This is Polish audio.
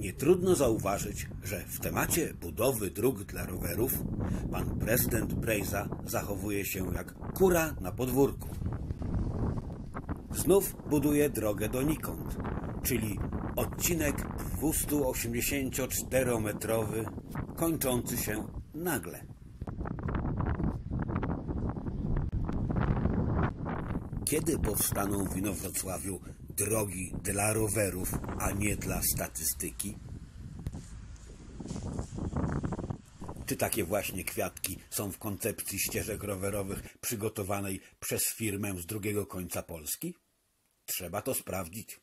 Nie trudno zauważyć, że w temacie budowy dróg dla rowerów pan prezydent Brejza zachowuje się jak kura na podwórku. Znów buduje drogę donikąd, czyli odcinek 284-metrowy kończący się nagle. Kiedy powstaną w Inowrocławiu drogi dla rowerów, a nie dla statystyki? Czy takie właśnie kwiatki są w koncepcji ścieżek rowerowych przygotowanej przez firmę z drugiego końca Polski? Trzeba to sprawdzić.